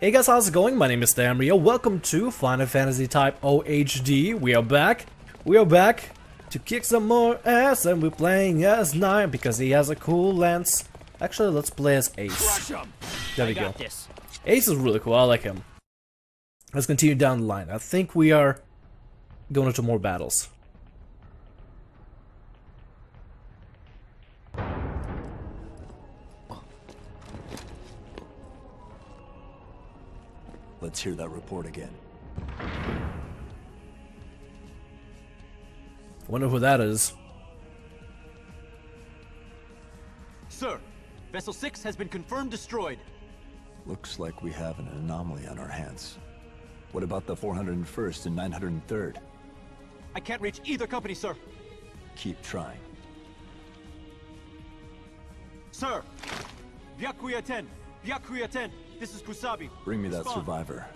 Hey guys, how's it going? My name is Thamriyell. Welcome to Final Fantasy Type-0 HD. We are back. We are back to kick some more ass and we're playing as Nine because he has a cool lance. Actually, let's play as Ace. There we go. This. Ace is really cool. I like him. Let's continue down the line. I think we are going into more battles. Let's hear that report again. Wonder who that is. Sir, Vessel 6 has been confirmed destroyed. Looks like we have an anomaly on our hands. What about the 401st and 903rd? I can't reach either company, sir. Keep trying. Sir! Byakuya 10! Byakuya 10! This is Kusabi. Bring me that Respond. survivor.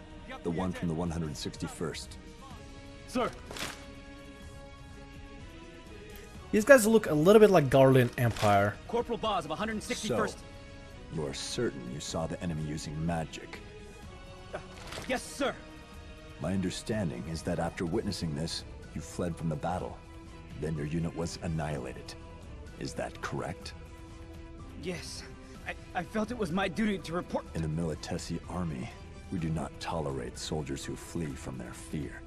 The one from the 161st. Sir! These guys look a little bit like Garland Empire. Corporal Boz of 161st. So, you're certain you saw the enemy using magic? Uh, yes, sir! My understanding is that after witnessing this, you fled from the battle. Then your unit was annihilated. Is that correct? Yes. I, I felt it was my duty to report. In the Militesi army, we do not tolerate soldiers who flee from their fear.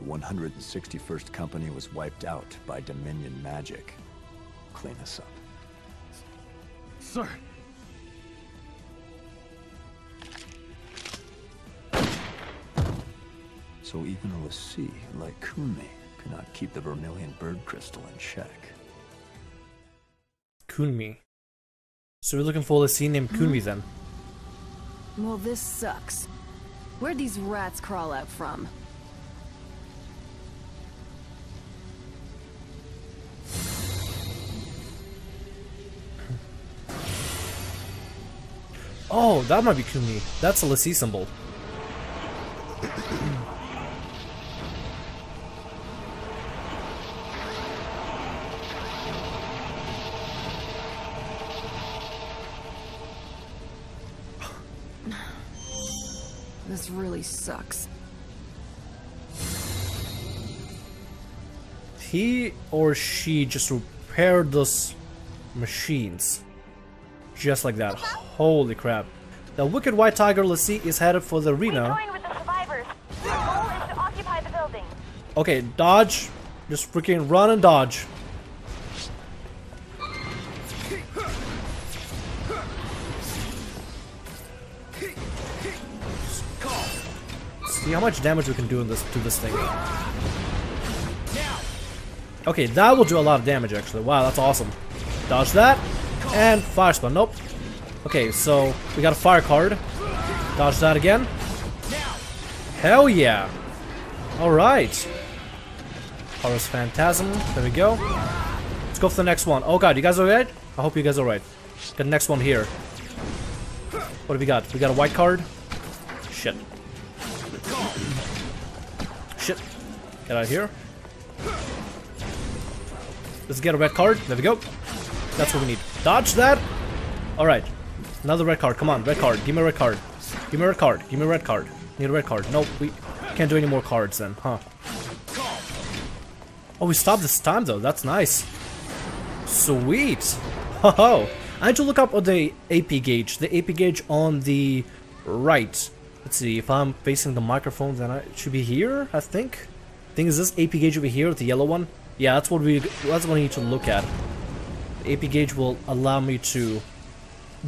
The 161st Company was wiped out by Dominion magic. Clean us up. Sir. So even a l'Cie like Qun'mi could not keep the Vermilion Bird Crystal in check. Qun'mi. So we're looking for a scene named Qun'mi then. Well, this sucks. Where'd these rats crawl out from? Oh, that might be Qun'mi. That's a l'Cie symbol. This really sucks. He or she just repaired those machines. Just like that. Holy crap. The Wicked White Tiger l'Cie is headed for the arena. The survivors. Our goal is to occupy the. Okay, dodge. Just freaking run and dodge. How much damage we can do in this to this thing. Okay, that will do a lot of damage actually. Wow, that's awesome. Dodge that. And fire spell. Nope. Okay, so we got a fire card. Dodge that again. Hell yeah. Alright. Horus Phantasm. There we go. Let's go for the next one. Oh god, you guys alright? I hope you guys alright. Got the next one here. What have we got? We got a white card. Shit. Get out of here. Let's get a red card. There we go. That's what we need. Dodge that. Alright. Another red card. Come on, red card. Give me a red card. Give me a red card. Give me a red card. Need a red card. Nope, we can't do any more cards then, huh? Oh, we stopped this time though. That's nice. Sweet. Ho I need to look up on the AP gauge. The AP gauge on the right. Let's see. If I'm facing the microphone, then I should be here. I think. Thing is, this AP gauge over here, the yellow one. Yeah, that's what we. That's what I need to look at. The AP gauge will allow me to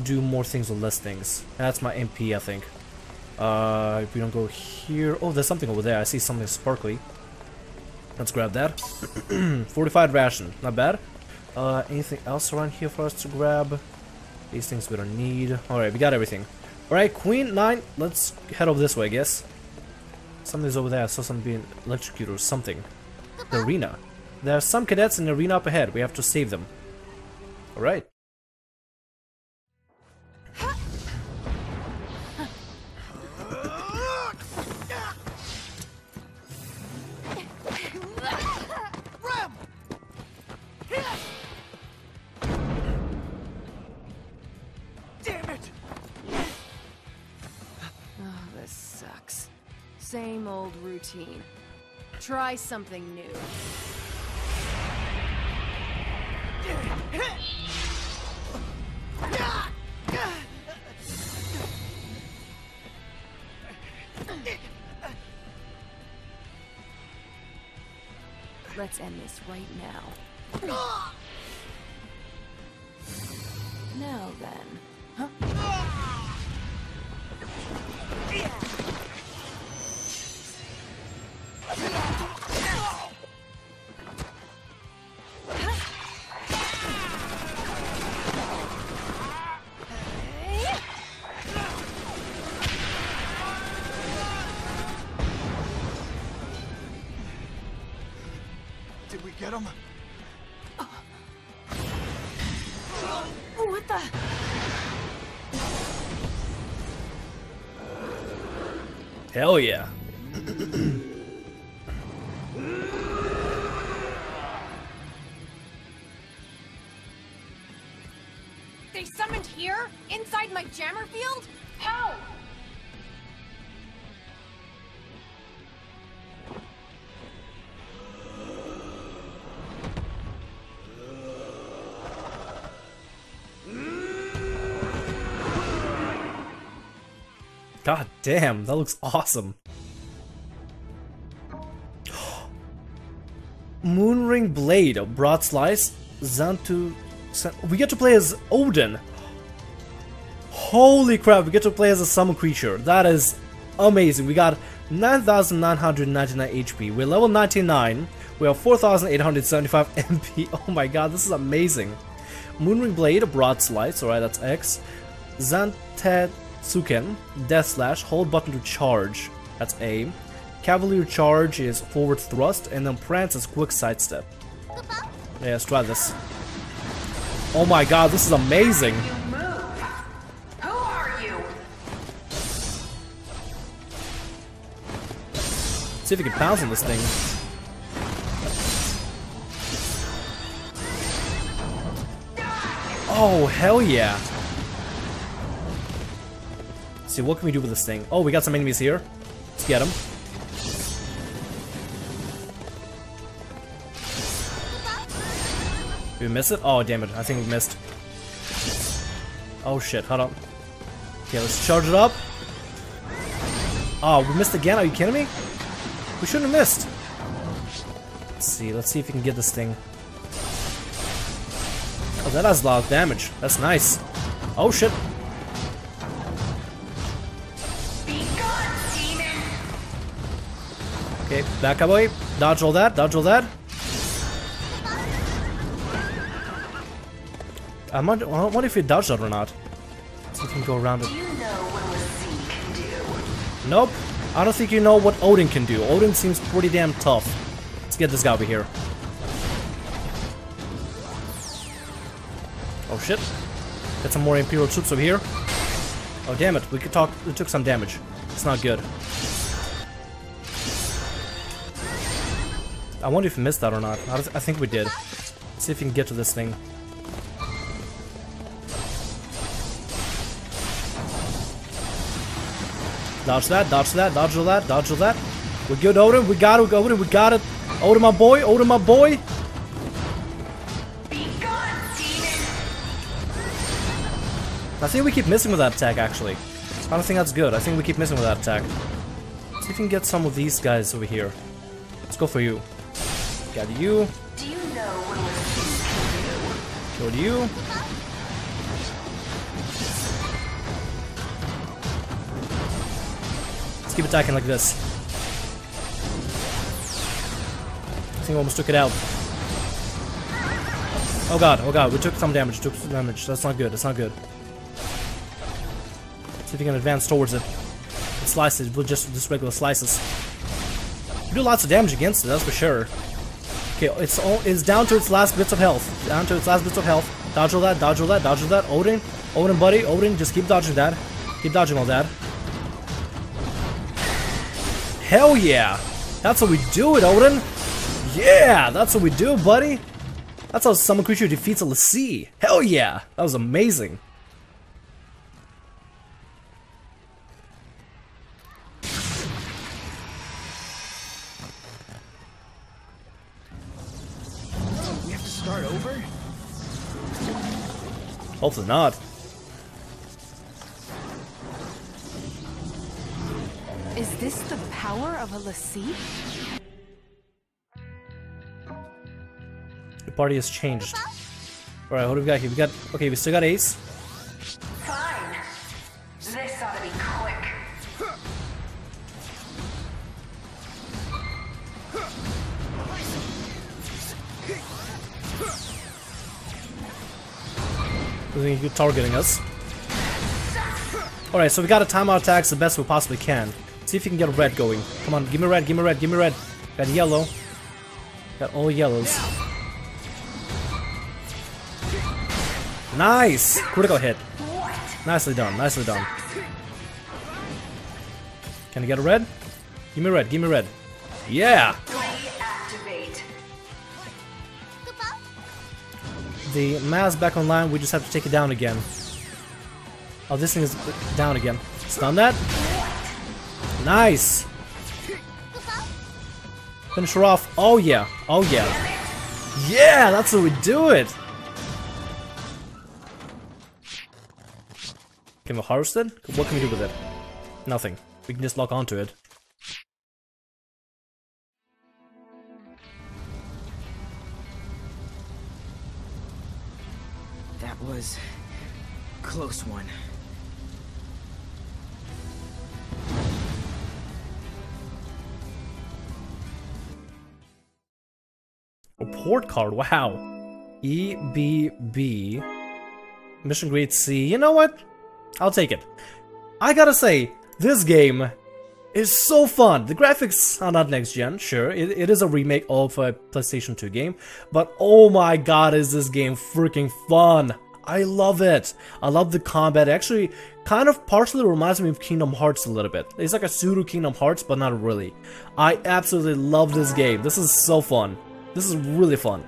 do more things with less things. That's my MP, I think. Uh, if we don't go here... Oh, there's something over there. I see something sparkly. Let's grab that. Fortified ration. Not bad. Uh, anything else around here for us to grab? These things we don't need. Alright, we got everything. Alright, Queen 9. Let's head over this way, I guess. Something's over there. I saw something being electrocuted or something. The arena. There are some cadets in the arena up ahead. We have to save them. Alright. Same old routine. Try something new. Let's end this right now. Now then. Did Hell yeah. They summoned here? Inside my jammer field? Damn, that looks awesome. Moonring Blade, Broad Slice, Xantu... San- We get to play as Odin. Holy crap, we get to play as a summon creature. That is amazing. We got 9,999 HP. We're level 99. We have 4,875 MP. Oh my god, this is amazing. Moonring Blade, a Broad Slice, alright, that's X. Zantetsuken, Death Slash, hold button to charge, that's A. Cavalier Charge is forward thrust, and then Prance is quick sidestep. Yeah, let's try this. Oh my god, this is amazing! See if we can pounce on this thing. Oh, hell yeah! See, what can we do with this thing? Oh, we got some enemies here. Let's get them. Did we miss it? Oh, damn it. I think we missed. Oh, shit. Hold on. Okay, let's charge it up. Oh, we missed again? Are you kidding me? We shouldn't have missed. Let's see. Let's see if we can get this thing. Oh, that has a lot of damage. That's nice. Oh, shit. Back up away. Dodge all that. Dodge all that. I wonder, I wonder if we dodged that or not. If we can go around it. You know what can do. Nope. I don't think you know what Odin can do. Odin seems pretty damn tough. Let's get this guy over here. Oh shit. Get some more Imperial troops over here. Oh damn it, we could talk we took some damage. It's not good. I wonder if we missed that or not. I, I think we did. Let's see if we can get to this thing. Dodge that, dodge that, dodge all that, dodge all that. We're good, Odin. We got it, Odin. We got it. Odin, my boy. Odin, my boy. Be gone! I think we keep missing with that attack, actually. I don't think that's good. I think we keep missing with that attack. See if we can get some of these guys over here. Let's go for you. Got you. Do you know what l'Cie Killed you. Let's keep attacking like this. I think we almost took it out. Oh god, oh god, we took some damage, took some damage. That's not good, that's not good. See if we can advance towards it. And slice it with just, just regular slices. We do lots of damage against it, that's for sure. Okay, it's all it's down to its last bits of health. Down to its last bits of health. Dodge all that, dodge all that, dodge all that. Odin, Odin, buddy, Odin, just keep dodging that. Keep dodging all that. Hell yeah! That's how we do it, Odin! Yeah! That's how we do, buddy! That's how summon creature defeats a l'Cie! Hell yeah! That was amazing! Hopefully not. Is this the power of a l'Cie? The party has changed. Alright, what do we got here? We got okay, we still got Ace. Fine. This ought to be quick. You're targeting us. Alright, so we got a timeout attacks the best we possibly can. See if you can get a red going. Come on, give me red, give me red, give me red. Got yellow. Got all yellows. Nice! Critical hit. Nicely done, nicely done. Can I get a red? Give me red, give me red. Yeah! The mass back online, we just have to take it down again. Oh, this thing is down again. Stun that? Nice! Finish her off. Oh yeah, oh yeah. Yeah, that's how we do it! Can we harvest it? What can we do with it? Nothing. We can just lock onto it. Was... close one. Report card, wow. EBB. Mission grade C. You know what? I'll take it. I gotta say, this game is so fun. The graphics are not next gen, sure. It, it is a remake of a PlayStation 2 game, but oh my god, is this game freaking fun! I love it. I love the combat. It actually, kind of partially reminds me of Kingdom Hearts a little bit. It's like a pseudo Kingdom Hearts, but not really. I absolutely love this game. This is so fun. This is really fun.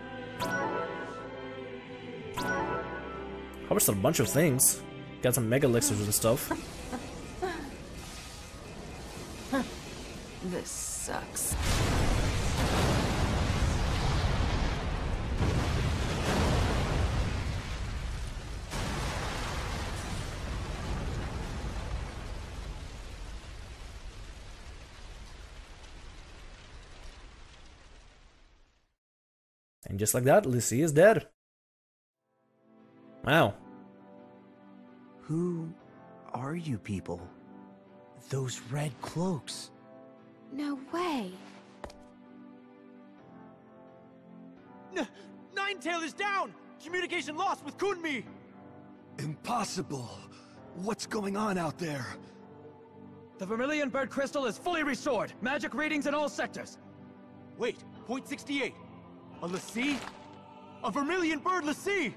Harvested a bunch of things. Got some mega elixirs and stuff. This sucks. And just like that, l'Cie is dead. Wow. Who are you people? Those red cloaks. No way. N Ninetail is down! Communication lost with Qun'mi! Impossible! What's going on out there? The Vermilion Bird Crystal is fully restored. Magic readings in all sectors. Wait, point 68. A l'Cie? A Vermilion Bird l'Cie!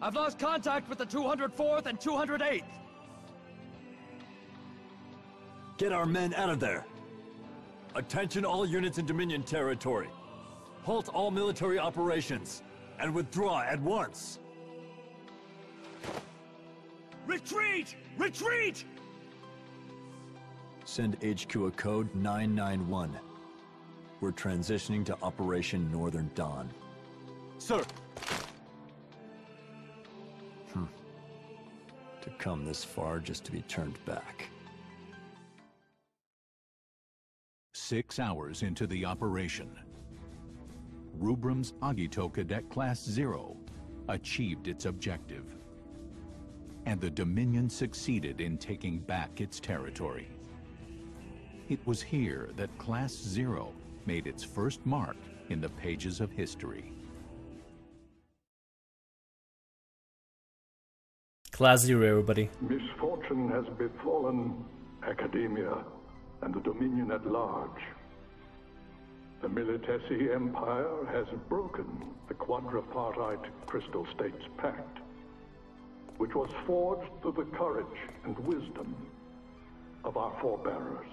I've lost contact with the 204th and 208th. Get our men out of there! Attention all units in Dominion territory. Halt all military operations, and withdraw at once. Retreat! Retreat! Send HQ a code 991. We're transitioning to Operation Northern Dawn. Sir, hmm. To come this far just to be turned back. Six hours into the operation, Rubrum's Agito Cadet Class Zero achieved its objective. And the Dominion succeeded in taking back its territory. It was here that Class Zero made its first mark in the pages of history. Class Zero, everybody. Misfortune has befallen academia and the Dominion at large. The Militesi Empire has broken the quadripartite Crystal States Pact, which was forged through the courage and wisdom of our forebearers.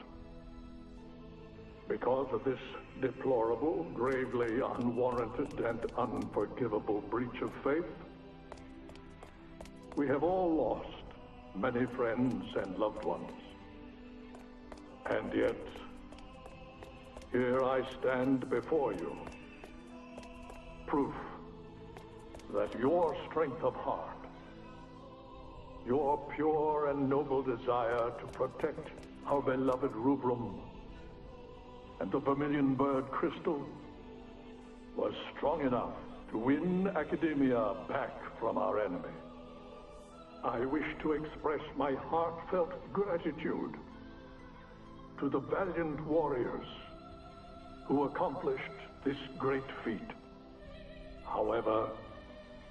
Because of this deplorable, gravely unwarranted, and unforgivable breach of faith, we have all lost many friends and loved ones. And yet, here I stand before you. Proof that your strength of heart, your pure and noble desire to protect our beloved Rubrum and the Vermilion Bird Crystal was strong enough to win Academia back from our enemy. I wish to express my heartfelt gratitude to the valiant warriors who accomplished this great feat. However,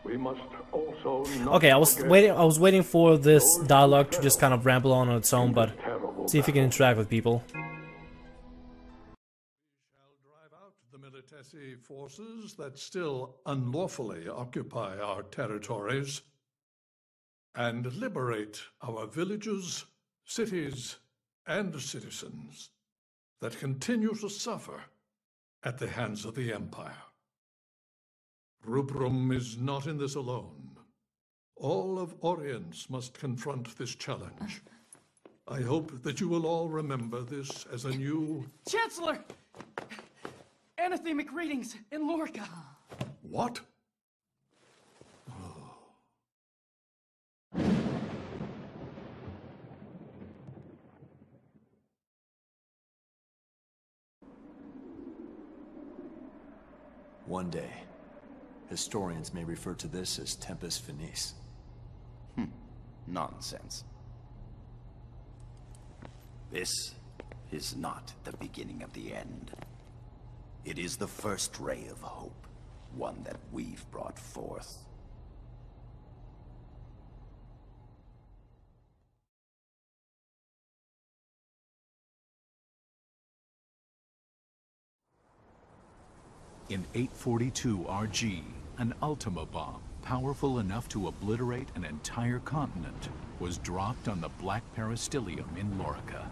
we must also not Okay, I was waiting. I was waiting for this dialogue to just kind of ramble on its own, but see if you can interact with people. The forces that still unlawfully occupy our territories and liberate our villages, cities, and citizens that continue to suffer at the hands of the Empire. Rubrum is not in this alone. All of Orience must confront this challenge. I hope that you will all remember this as a new Chancellor! Anathemic readings in Lorica. What? Oh. One day, historians may refer to this as Tempus Finis. Hmm. Nonsense. This is not the beginning of the end. It is the first ray of hope, one that we've brought forth. In 842 RG, an Ultima bomb, powerful enough to obliterate an entire continent, was dropped on the Black Peristilium in Lorica.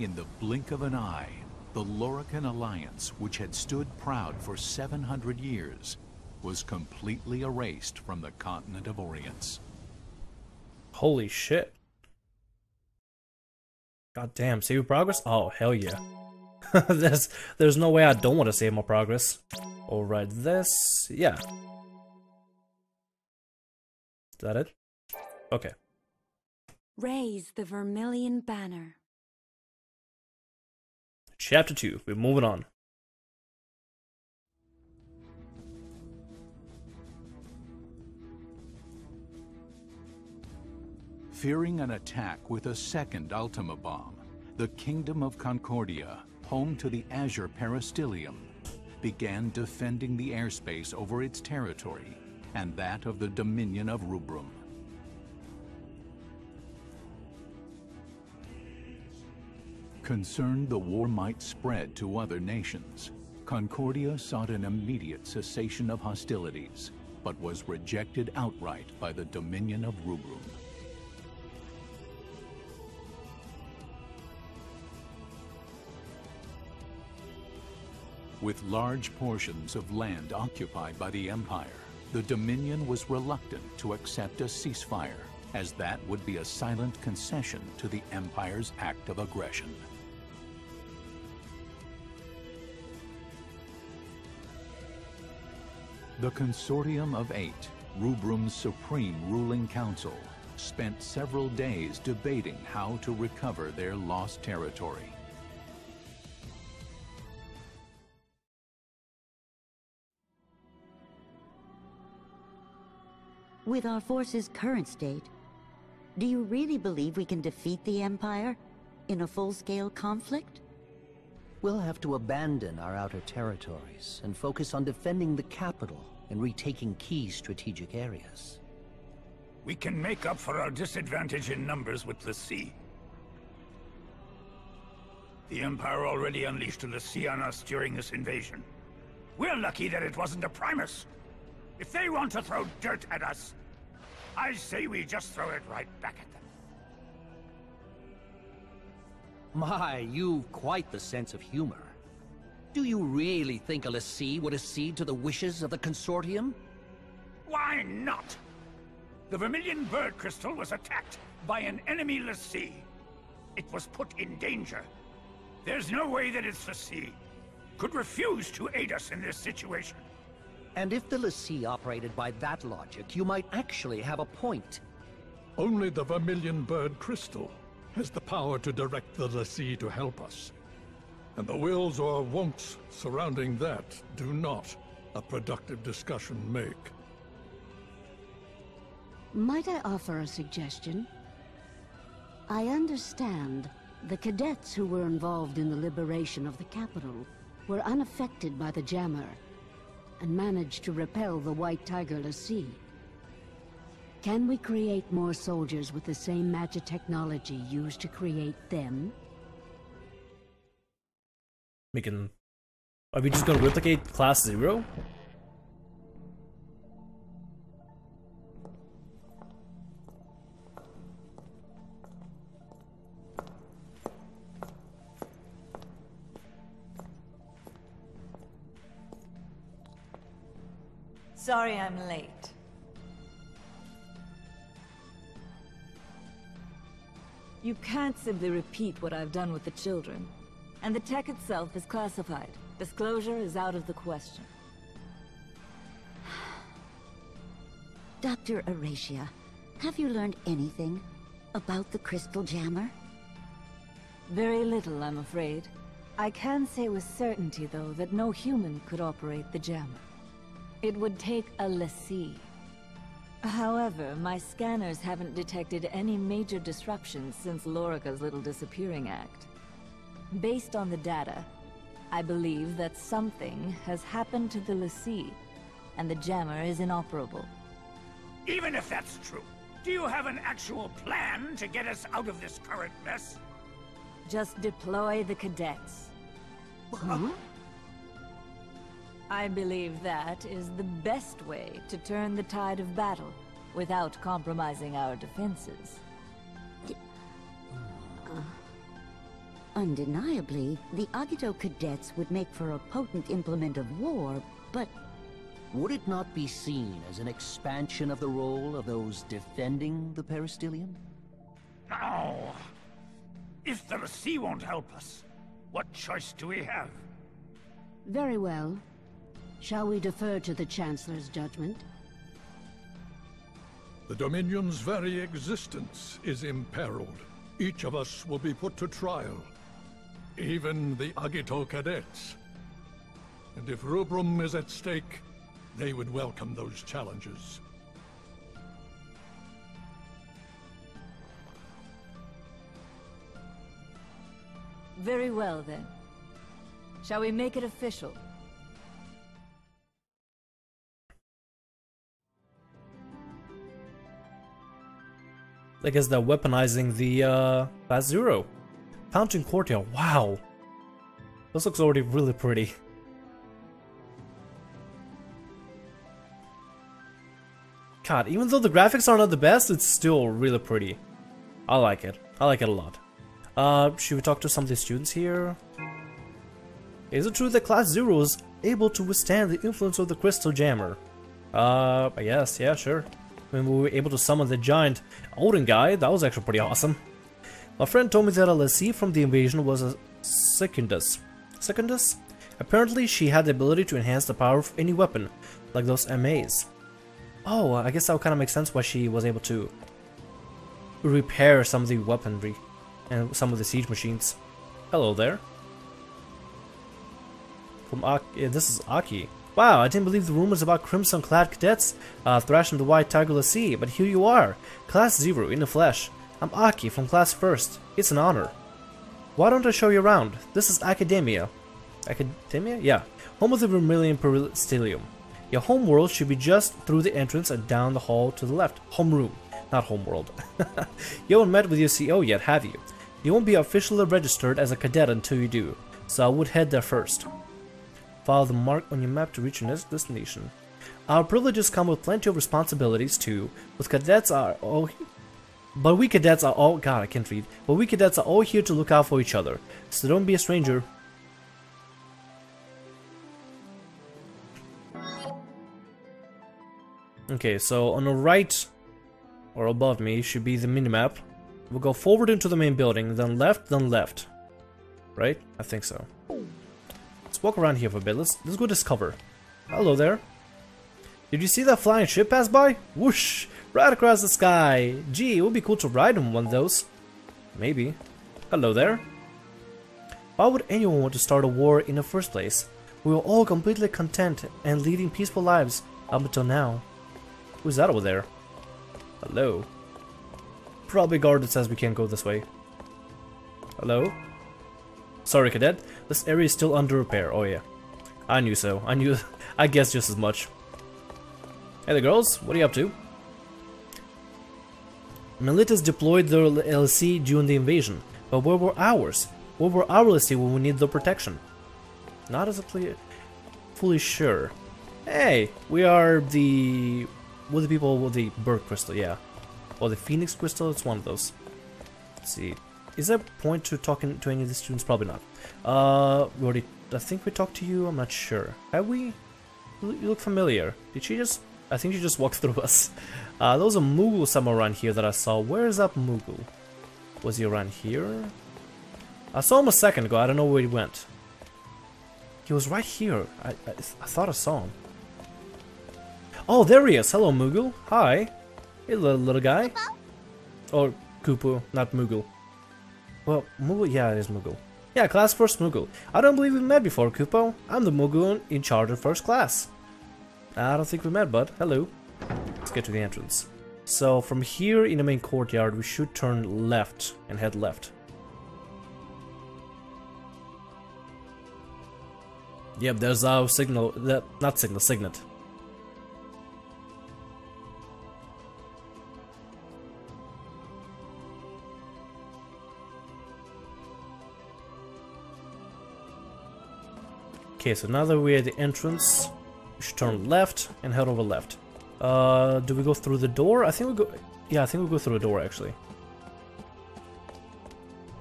In the blink of an eye, the Lorican Alliance, which had stood proud for 700 years, was completely erased from the continent of Orience. Holy shit. God damn, save progress? Oh, hell yeah. there's, there's no way I don't want to save my progress. Alright, this... yeah. Is that it? Okay. Raise the vermilion banner. Chapter 2, we're moving on. Fearing an attack with a second Ultima bomb, the Kingdom of Concordia, home to the Azure Peristilium, began defending the airspace over its territory and that of the Dominion of Rubrum. Concerned the war might spread to other nations, Concordia sought an immediate cessation of hostilities, but was rejected outright by the Dominion of Rubrum. With large portions of land occupied by the Empire, the Dominion was reluctant to accept a ceasefire, as that would be a silent concession to the Empire's act of aggression. The Consortium of Eight, Rubrum's supreme ruling council, spent several days debating how to recover their lost territory. With our force's current state, do you really believe we can defeat the Empire in a full-scale conflict? We'll have to abandon our outer territories and focus on defending the capital and retaking key strategic areas. We can make up for our disadvantage in numbers with the sea. The Empire already unleashed the sea on us during this invasion. We're lucky that it wasn't a Primus. If they want to throw dirt at us, I say we just throw it right back at them. My, you've quite the sense of humor. Do you really think a l'Cie would accede to the wishes of the Consortium? Why not? The Vermilion Bird Crystal was attacked by an enemy l'Cie. It was put in danger. There's no way that its l'Cie could refuse to aid us in this situation. And if the l'Cie operated by that logic, you might actually have a point. Only the Vermilion Bird Crystal has the power to direct the l'Cie to help us. And the wills or won'ts surrounding that do not a productive discussion make. Might I offer a suggestion? I understand the cadets who were involved in the liberation of the capital were unaffected by the jammer and managed to repel the White Tiger l'Cie. Can we create more soldiers with the same magic technology used to create them? We can... Are we just gonna replicate Class Zero? Sorry I'm late. You can't simply repeat what I've done with the children. And the tech itself is classified. Disclosure is out of the question. Dr. Arecia, have you learned anything about the Crystal Jammer? Very little, I'm afraid. I can say with certainty, though, that no human could operate the jammer. It would take a l'Cie. However, my scanners haven't detected any major disruptions since Lorica's little disappearing act. Based on the data, I believe that something has happened to the l'Cie, and the jammer is inoperable. Even if that's true, do you have an actual plan to get us out of this current mess? Just deploy the cadets. Hmm? I believe that is the best way to turn the tide of battle without compromising our defenses. Uh, undeniably, the Agito cadets would make for a potent implement of war, but... Would it not be seen as an expansion of the role of those defending the peristilium? No. If the sea won't help us, what choice do we have? Very well. Shall we defer to the Chancellor's judgment? The Dominion's very existence is imperiled. Each of us will be put to trial. Even the Agito cadets. And if Rubrum is at stake, they would welcome those challenges. Very well, then. Shall we make it official? I guess they're weaponizing the uh, Class Zero. Fountain Courtyard, wow. This looks already really pretty. God, even though the graphics are not the best, it's still really pretty. I like it. I like it a lot. Uh, should we talk to some of the students here? Is it true that Class Zero is able to withstand the influence of the Crystal Jammer? Uh, I guess, yeah, sure. When we were able to summon the giant Odin guy, that was actually pretty awesome. My friend told me that Alessi from the invasion was a Secundus. Secundus? Apparently she had the ability to enhance the power of any weapon, like those MAs. Oh, I guess that would kind of make sense why she was able to repair some of the weaponry and some of the siege machines. Hello there. From Aki, this is Aki. Wow, I didn't believe the rumors about crimson-clad cadets uh, thrashing the White Tiger l'Cie, but here you are, Class Zero in the flesh. I'm Aki from Class First. It's an honor. Why don't I show you around? This is Academia. Academia? Yeah. Home of the Vermilion Peristilium. Your home world should be just through the entrance and down the hall to the left. Homeroom, not homeworld. you haven't met with your CEO yet, have you? You won't be officially registered as a cadet until you do, so I would head there first. Follow the mark on your map to reach your next destination. Our privileges come with plenty of responsibilities too, with cadets are all but we cadets are all god I can't read. But we cadets are all here to look out for each other. So don't be a stranger. Okay, so on the right or above me should be the minimap. We'll go forward into the main building, then left, then left. Right? I think so. Walk around here for a bit. Let's let's go discover. Hello there. Did you see that flying ship pass by? Whoosh! Right across the sky. Gee, it would be cool to ride on one of those. Maybe. Hello there. Why would anyone want to start a war in the first place? We were all completely content and leading peaceful lives up until now. Who's that over there? Hello. Probably guard that says we can't go this way. Hello? Sorry, cadet. This area is still under repair. Oh yeah. I knew so. I knew... I guess just as much. Hey there, girls. What are you up to? Milites deployed their l'Cie during the invasion. But where were ours? Where were our l'Cie when we needed their protection? Not exactly fully sure. Hey, we are the... With the people with the bird crystal, yeah. Or the phoenix crystal, it's one of those. Let's see. Is there a point to talking to any of the students? Probably not. Uh, we already... I think we talked to you, I'm not sure. Have we? You look familiar. Did she just... I think she just walked through us. Uh, there was a Moogle somewhere around here that I saw. Where is that Moogle? Was he around here? I saw him a second ago, I don't know where he went. He was right here. I, I, I thought I saw him. Oh, there he is. Hello, Moogle. Hi. Hey, little, little guy. Or Kupo, not Moogle. Well, Moogle, yeah, it is Moogle. Yeah, class first Moogle. I don't believe we met before, Kupo. I'm the Moogle in charge of first class. I don't think we met, bud. Hello. Let's get to the entrance. So, from here in the main courtyard, we should turn left and head left. Yep, there's our signal, that, not signal, signet. Okay, so now that we're at the entrance, we should turn left and head over left. Uh, do we go through the door? I think we go... Yeah, I think we go through the door, actually.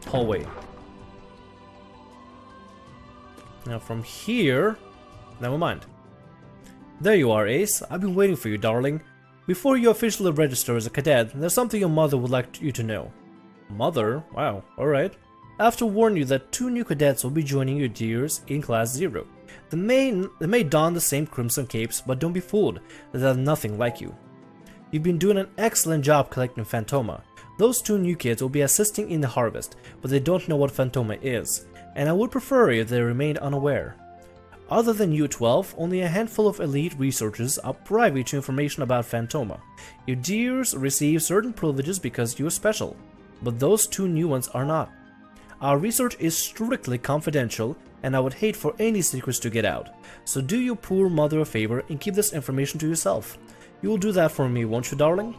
Hallway. Now from here... Never mind. There you are, Ace. I've been waiting for you, darling. Before you officially register as a cadet, there's something your mother would like you to know. Mother? Wow, alright. I have to warn you that two new cadets will be joining your dears in Class Zero. They may, they may don the same crimson capes, but don't be fooled, they're nothing like you. You've been doing an excellent job collecting Phantoma. Those two new kids will be assisting in the harvest, but they don't know what Phantoma is, and I would prefer if they remained unaware. Other than you 12, only a handful of elite researchers are privy to information about Phantoma. Your dears receive certain privileges because you're special, but those two new ones are not. Our research is strictly confidential, and I would hate for any secrets to get out. So do your poor mother a favor and keep this information to yourself. You will do that for me, won't you, darling?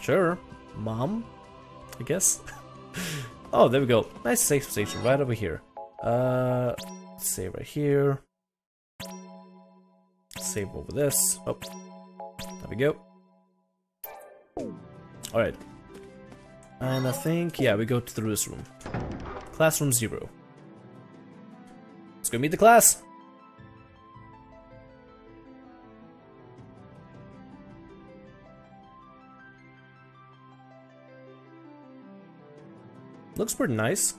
Sure. Mom? I guess? oh, there we go. Nice safe station right over here. Uh, save right here. Save over this. Oh, there we go. Alright. And I think, yeah, we go through this room. Classroom zero. Let's go meet the class. Looks pretty nice.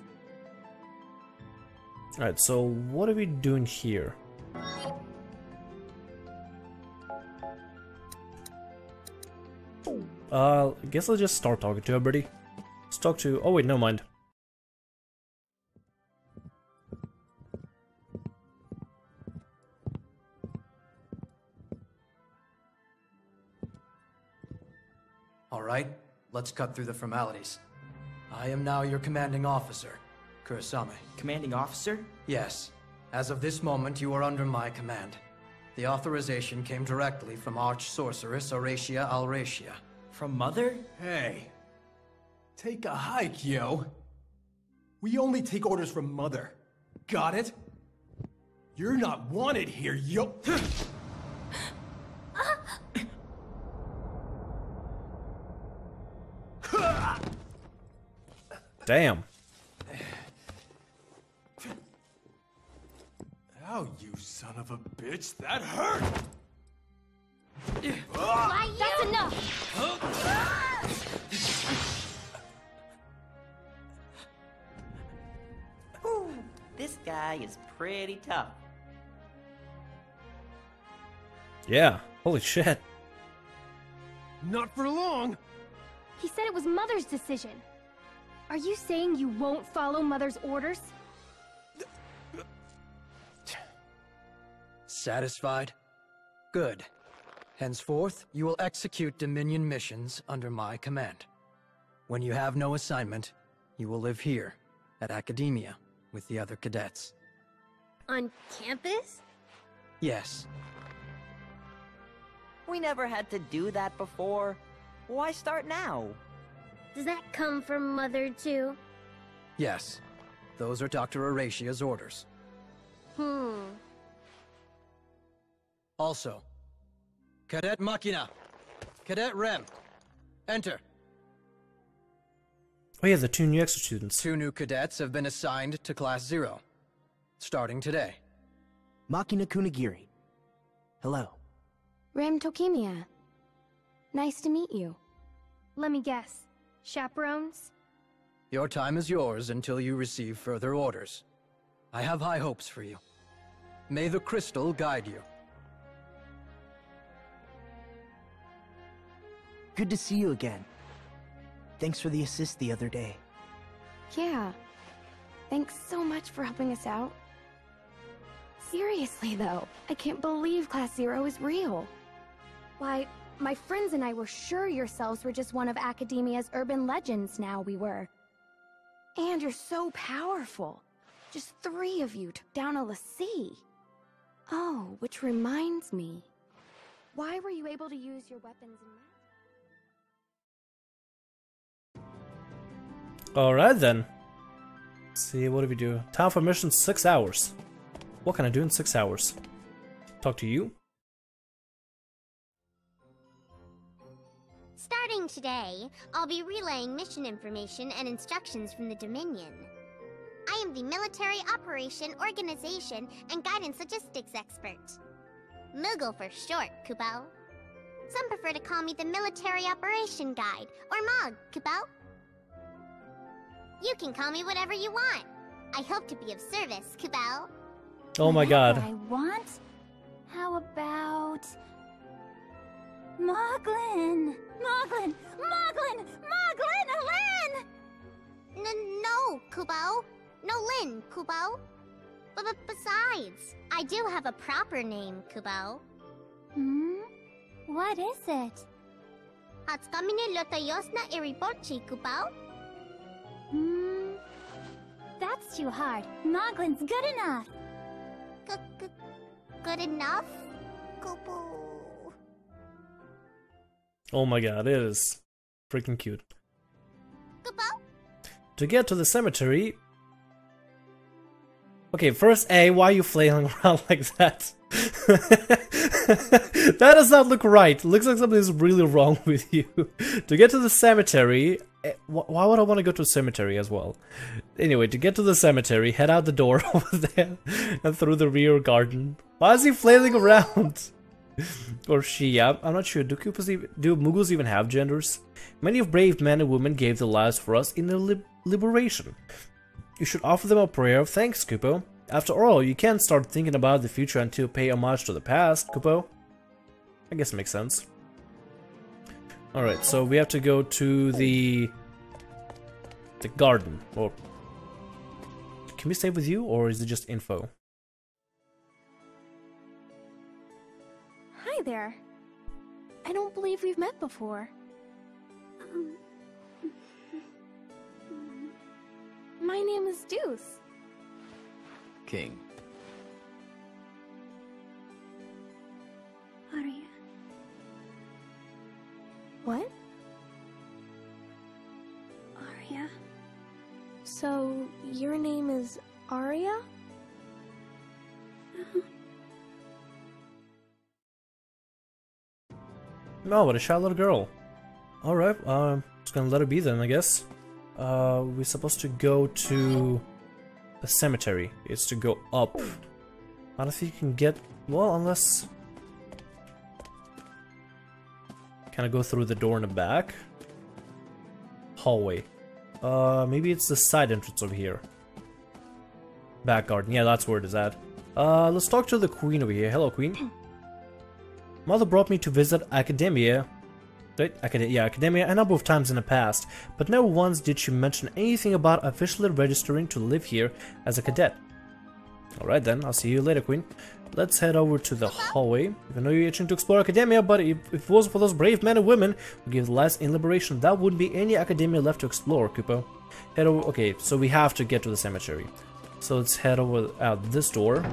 Alright, so what are we doing here? Uh, I guess I'll just start talking to everybody. Let's talk to... Oh wait, no mind. All right, let's cut through the formalities. I am now your commanding officer, Kurasame. Commanding officer? Yes. As of this moment, you are under my command. The authorization came directly from Arch-Sorceress Arecia Al-Rashia. From Mother? Hey. Take a hike, yo. We only take orders from Mother. Got it? You're not wanted here, yo- Damn. Ow, you son of a bitch, that hurt! Why That's enough! Guy is pretty tough. Yeah, Holy shit. Not for long! He said it was Mother's decision. Are you saying you won't follow Mother's orders? Satisfied? Good. Henceforth, you will execute Dominion missions under my command. When you have no assignment, you will live here, at Academia, with the other cadets. On campus? Yes. We never had to do that before. Why start now? Does that come from Mother, too? Yes. Those are Dr. Arecia's orders. Hmm. Also, Cadet Machina, Cadet Rem, enter. Oh yeah, the two new extra students. Two new cadets have been assigned to Class Zero, starting today. Machina Kunagiri. Hello. Rem Tokimiya. Nice to meet you. Let me guess. Chaperones? Your time is yours until you receive further orders. I have high hopes for you. May the crystal guide you. Good to see you again. Thanks for the assist the other day. Yeah. Thanks so much for helping us out. Seriously, though, I can't believe Class Zero is real. Why, my friends and I were sure yourselves were just one of Academia's urban legends now we were. And you're so powerful. Just three of you took down a l'Cie. Oh, which reminds me. Why were you able to use your weapons in Alright then. Let's see, what do we do? Time for mission six hours. What can I do in six hours? Talk to you? Starting today, I'll be relaying mission information and instructions from the Dominion. I am the Military Operation Organization and Guidance Logistics Expert. Moogle for short, Kupo. Some prefer to call me the Military Operation Guide, or MOG, Kupo. You can call me whatever you want. I hope to be of service, Kupo. Oh my god. I want? How about... Moglin! Moglin! Moglin! Moglin! Lin! N no, Kupo. No Lin, Kupo. But, but besides, I do have a proper name, Kupo. Hmm? What is it? Hatskamine Lotayosna Iribochi, Kupo. Hmm? That's too hard. Moglin's good enough. G -g good enough, Kupo. Oh my god, it is freaking cute. Kupo? To get to the cemetery... Okay, first A, why are you flailing around like that? that does not look right. Looks like something is really wrong with you. to get to the cemetery... eh, wh- Why would I want to go to a cemetery as well? Anyway, to get to the cemetery, head out the door over there and through the rear garden. Why is he flailing around? or she, yeah, I'm not sure. Do Koopas even, do Moogles even have genders? Many of brave men and women gave their lives for us in their lib liberation. You should offer them a prayer of thanks, Kupo. After all, you can't start thinking about the future until you pay homage to the past, Kupo. I guess it makes sense. Alright, so we have to go to the... the garden, or... Can we stay with you, or is it just info? Hi there. I don't believe we've met before. Um, My name is Deuce. King. Arya. What? Arya. So, your name is Arya? No, what a shy little girl. Alright, um, just gonna let her be then, I guess. Uh, we're supposed to go to the cemetery. It's to go up. I don't think you can get... Well, unless... Can I go through the door in the back? Hallway. Uh, maybe it's the side entrance over here. Back garden. Yeah, that's where it is at. Uh, let's talk to the queen over here. Hello, queen. Mother brought me to visit Academia. Right? Acad yeah, Academia a number of times in the past, but never once did she mention anything about officially registering to live here as a cadet. Alright then, I'll see you later, Queen. Let's head over to the hallway. Even though you're itching to explore Academia, but if, if it wasn't for those brave men and women who gave the lives in liberation, that wouldn't be any Academia left to explore, Kupo. Head over- okay, so we have to get to the cemetery. So let's head over out this door.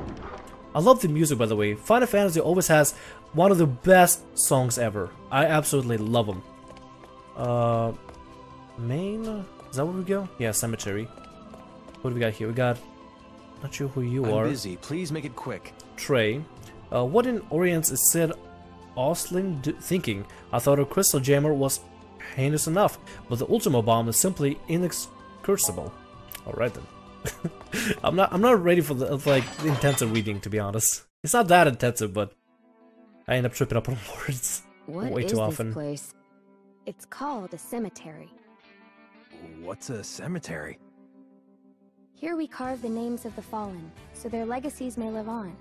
I love the music, by the way. Final Fantasy always has one of the best songs ever. I absolutely love them. Uh, main? Is that where we go? Yeah, cemetery. What do we got here? We got... Not sure who you I'm are. busy. Please make it quick. Trey. Uh, what in Orience is Cid Aulstyne d- thinking? I thought a crystal jammer was heinous enough, but the Ultima bomb is simply inexcusable. Alright then. I'm not I'm not ready for the like intensive reading to be honest. It's not that intensive, but I end up tripping up on words What way is too this often. place? It's called a cemetery. What's a cemetery? Here we carve the names of the fallen, so their legacies may live on.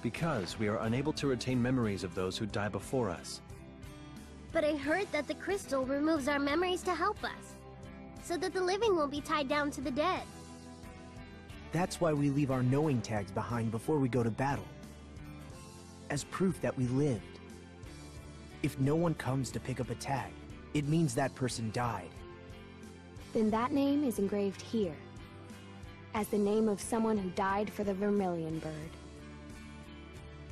Because we are unable to retain memories of those who die before us. But I heard that the crystal removes our memories to help us, so that the living won't be tied down to the dead. That's why we leave our knowing tags behind before we go to battle. As proof that we lived. If no one comes to pick up a tag, it means that person died. Then that name is engraved here, as the name of someone who died for the Vermilion Bird.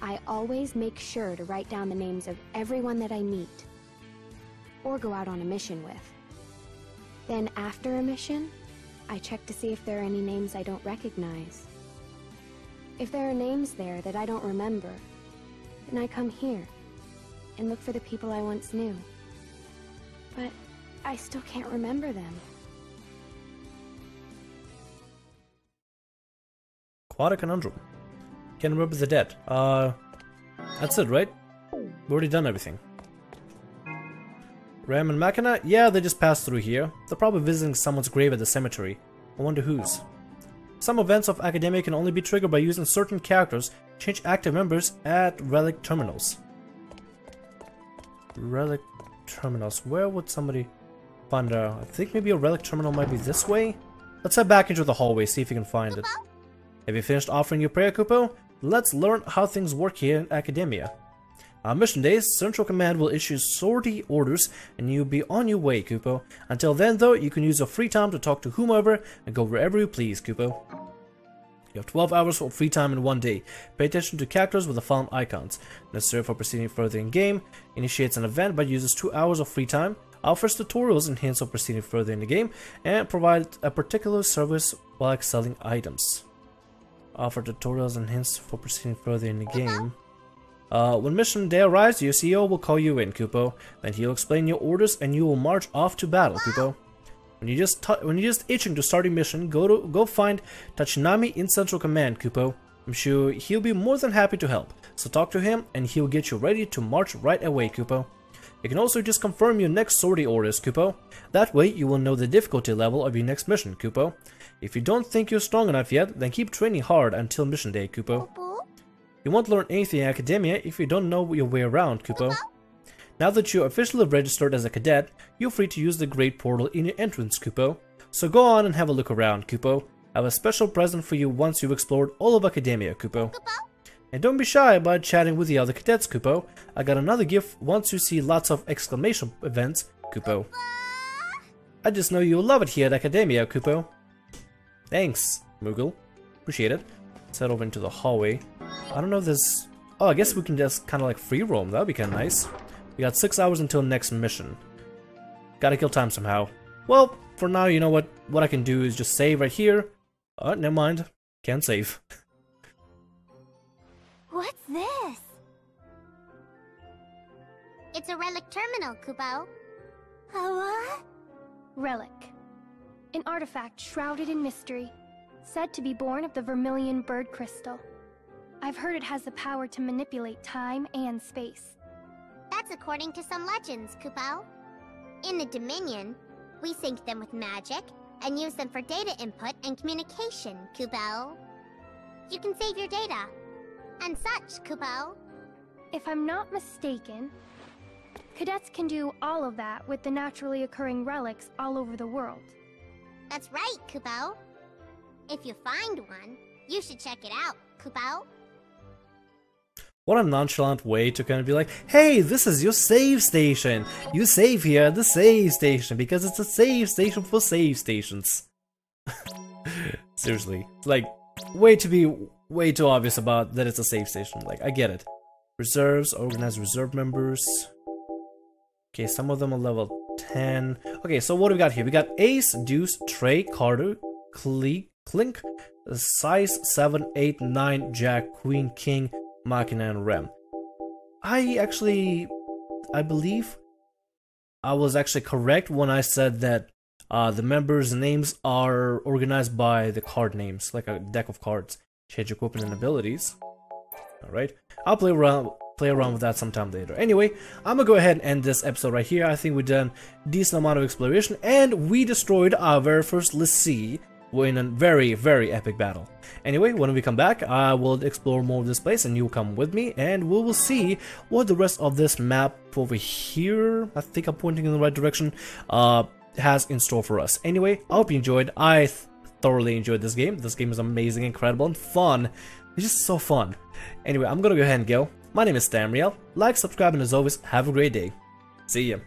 I always make sure to write down the names of everyone that I meet, or go out on a mission with. Then after a mission, I check to see if there are any names I don't recognize. If there are names there that I don't remember, then I come here and look for the people I once knew. But I still can't remember them. Quite a conundrum. Can't remember the dead. Uh, that's it, right? We've already done everything. Rem and Machina? Yeah, they just passed through here. They're probably visiting someone's grave at the cemetery. I wonder whose. Some events of Academia can only be triggered by using certain characters. Change active members at relic terminals. Relic terminals. Where would somebody find a... I think maybe a relic terminal might be this way? Let's head back into the hallway, see if we can find it. Have you finished offering your prayer, Kupo? Let's learn how things work here in Academia. On mission days, Central Command will issue sortie orders and you'll be on your way, Kupo. Until then, though, you can use your free time to talk to whomever and go wherever you please, Kupo. You have 12 hours of free time in one day. Pay attention to characters with the following icons. Necessary for proceeding further in game. Initiates an event but uses 2 hours of free time. Offers tutorials and hints of proceeding further in the game. And provides a particular service while excelling items. Offer tutorials and hints for proceeding further in the game. Uh, when mission day arrives, your CEO will call you in, Kupo. Then he'll explain your orders and you will march off to battle, Kupo. When you just when you're just itching to start a mission, go to go find Tachinami in Central Command, Kupo. I'm sure he'll be more than happy to help. So talk to him and he'll get you ready to march right away, Kupo. You can also just confirm your next sortie orders, Kupo. That way you will know the difficulty level of your next mission, Kupo. If you don't think you're strong enough yet, then keep training hard until mission day, Kupo. You won't learn anything in Academia if you don't know your way around, Kupo. Now that you're officially registered as a cadet, you're free to use the Great Portal in your entrance, Kupo. So go on and have a look around, Kupo. I have a special present for you once you've explored all of Academia, Kupo. And don't be shy about chatting with the other cadets, Kupo. I got another gift once you see lots of exclamation events, Kupo. I just know you'll love it here at Academia, Kupo. Thanks, Moogle. Appreciate it. Let's head over into the hallway. I don't know if there's... Oh, I guess we can just kind of like free roam. That would be kind of nice. We got six hours until next mission. Gotta kill time somehow. Well, for now, you know what? What I can do is just save right here. Oh, never mind. Can't save. What's this? It's a relic terminal, Kupo. A what? Relic. An artifact shrouded in mystery, said to be born of the Vermilion Bird Crystal. I've heard it has the power to manipulate time and space. That's according to some legends, Kupo. In the Dominion, we sync them with magic and use them for data input and communication, Kupo. You can save your data and such, Kupo. If I'm not mistaken, cadets can do all of that with the naturally occurring relics all over the world. That's right, Kupo. If you find one, you should check it out, Kupo. What a nonchalant way to kind of be like, hey, this is your save station. You save here at the save station because it's a save station for save stations. Seriously, like, way to be way too obvious about that it's a save station. Like, I get it. Reserves, organize reserve members. Okay, some of them are level 10. Okay, so what do we got here? We got Ace, Deuce, Trey, Carter, Cle Clink, Sice 7, 8, 9, Jack, Queen, King, Machina, and Rem. I actually, I believe I was actually correct when I said that uh, the members' names are organized by the card names, like a deck of cards. Change equipment and abilities. Alright, I'll play around play around with that sometime later. Anyway, I'm gonna go ahead and end this episode right here. I think we've done decent amount of exploration and we destroyed our very first l'Cie in a very, very epic battle. Anyway, when we come back, I will explore more of this place and you'll come with me and we will see what the rest of this map over here, I think I'm pointing in the right direction, uh, has in store for us. Anyway, I hope you enjoyed. I thoroughly enjoyed this game. This game is amazing, incredible, and fun. It's just so fun. Anyway, I'm gonna go ahead and go. My name is Thamriyell. Like, subscribe, and as always, have a great day. See ya.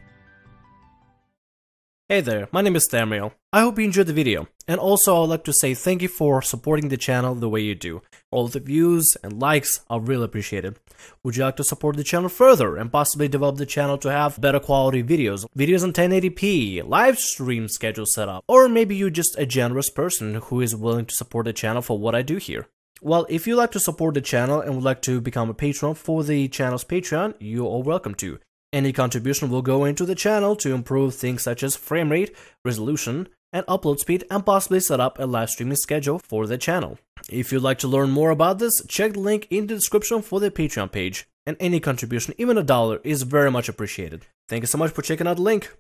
Hey there, my name is Thamriyell. I hope you enjoyed the video, and also I would like to say thank you for supporting the channel the way you do. All the views and likes are really appreciated. Would you like to support the channel further and possibly develop the channel to have better quality videos, videos in 1080p, live stream schedule set up, or maybe you're just a generous person who is willing to support the channel for what I do here? Well, if you'd like to support the channel and would like to become a patron for the channel's Patreon, you are all welcome to. Any contribution will go into the channel to improve things such as frame rate, resolution, and upload speed, and possibly set up a live streaming schedule for the channel. If you'd like to learn more about this, check the link in the description for the Patreon page, and any contribution, even a dollar, is very much appreciated. Thank you so much for checking out the link.